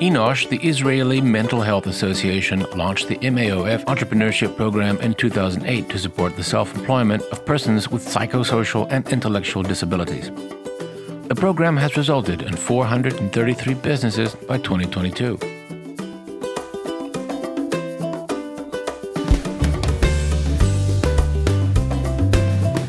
Enosh, the Israeli Mental Health Association, launched the MAOF Entrepreneurship Program in 2008 to support the self employment of persons with psychosocial and intellectual disabilities. The program has resulted in 433 businesses by 2022.